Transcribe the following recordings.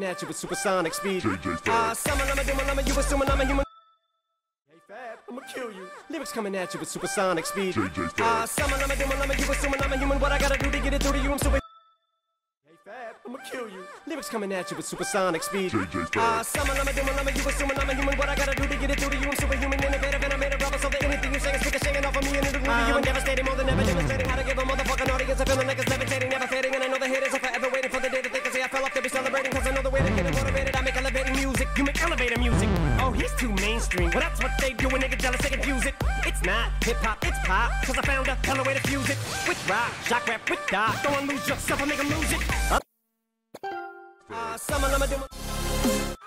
coming at you with supersonic speed. Ah, summer, I'm doing, I'm you assuming I'm a human. Hey Fab, I'ma kill you. Lyrics coming at you with supersonic speed. Ah, summer, I'm doing, I'm you assuming I'm a human. What I gotta do to get it through to you? I'm super. Hey Fab, I'ma kill you. Lyrics coming at you with supersonic speed. Ah, summer, I'm doing, I'm you assuming I'm a human. What I gotta do to get it through to you? I'm superhuman, innovative, and I made a rubber so that anything you say is ricocheting off of me and it'll glue to you and devastating more than ever. Demonstrating how to give a motherfucking audience a feeling like it's levitating, never fading, elevator music. Oh, he's too mainstream. Well, that's what they do when they get jealous, they confuse it. It's not hip hop, it's pop. Cause I found a hella way to fuse it. With rock, shock rap, with dot. And lose yourself and make 'em lose it. Ah, summer, I'm doing.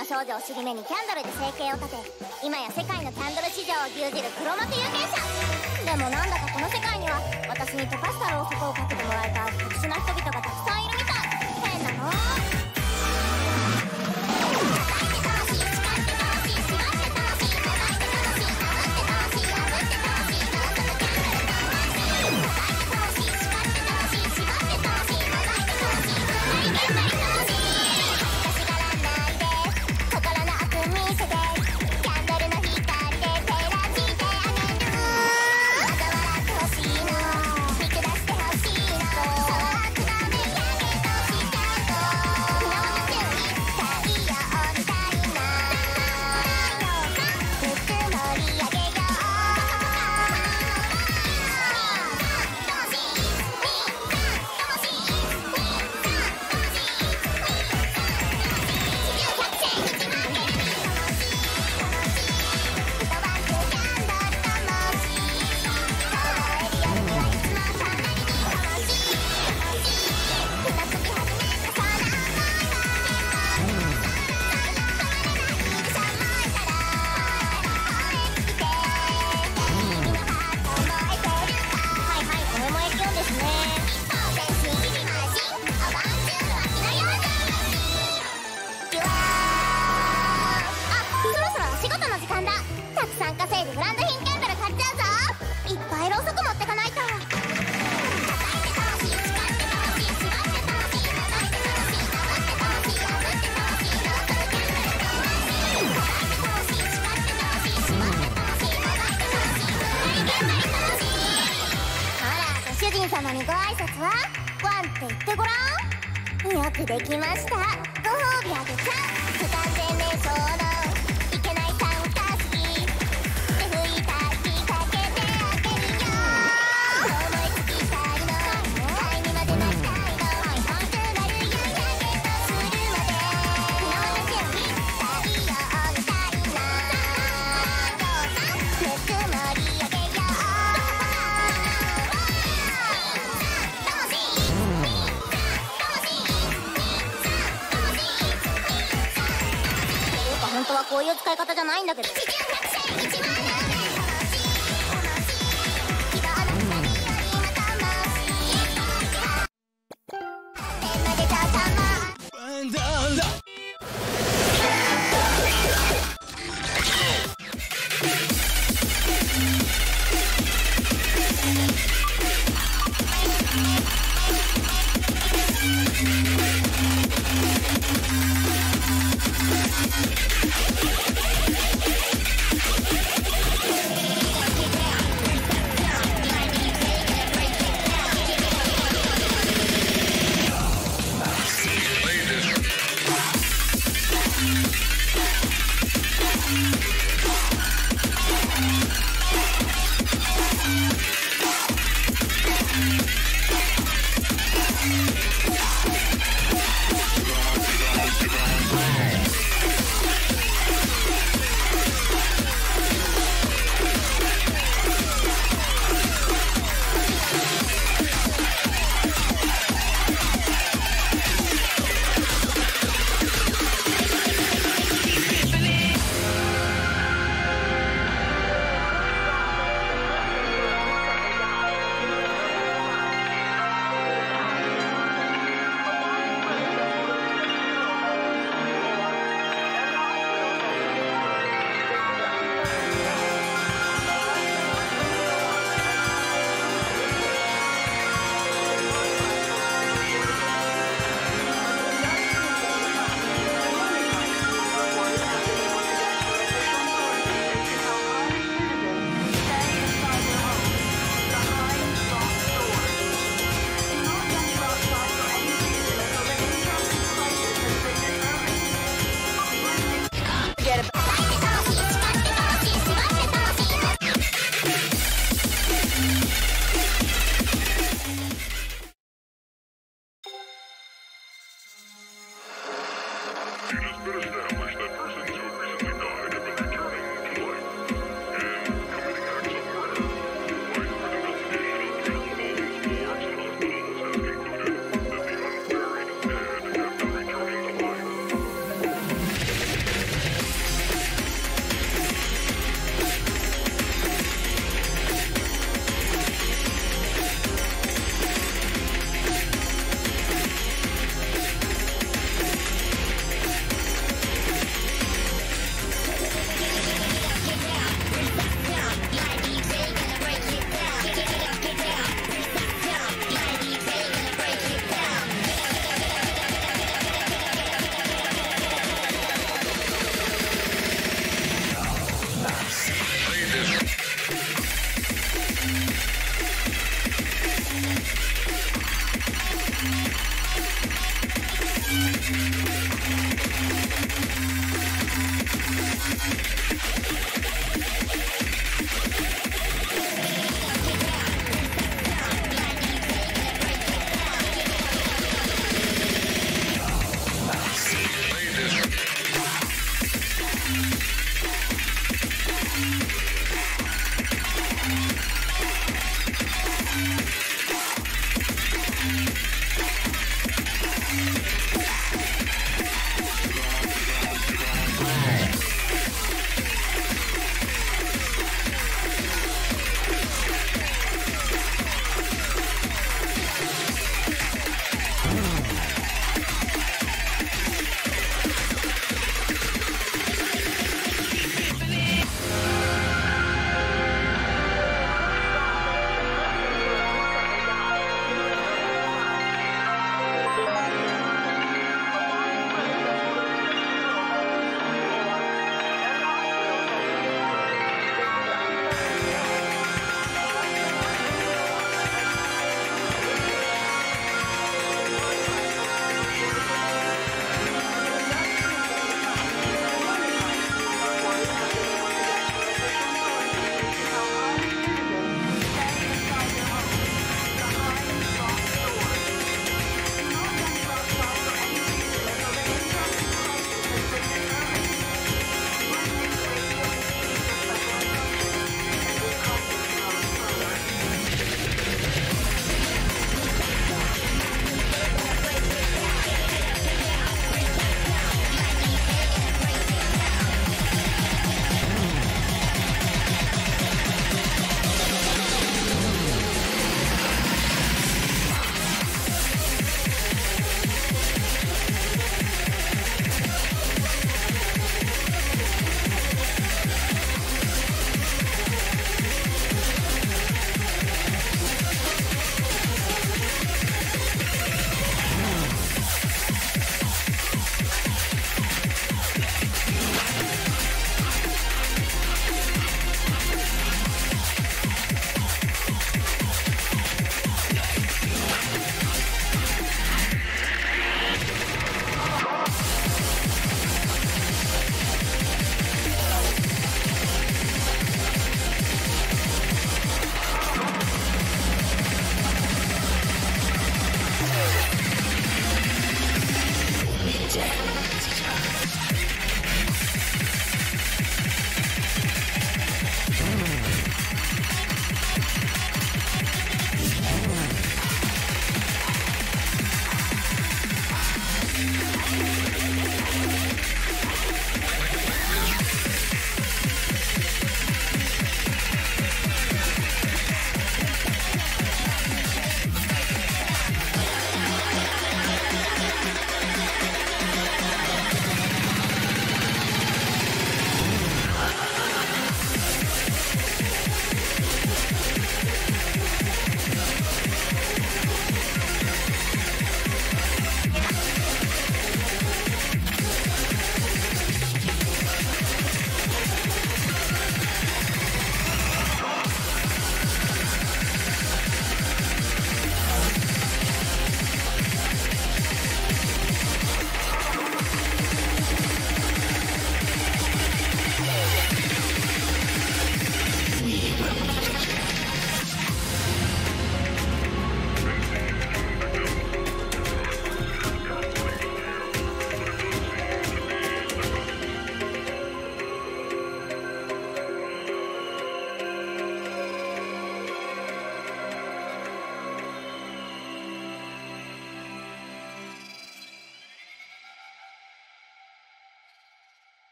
の少女を尻目にキャンドルで生計を立て今や世界のキャンドル市場を牛耳できました。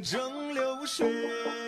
正流水。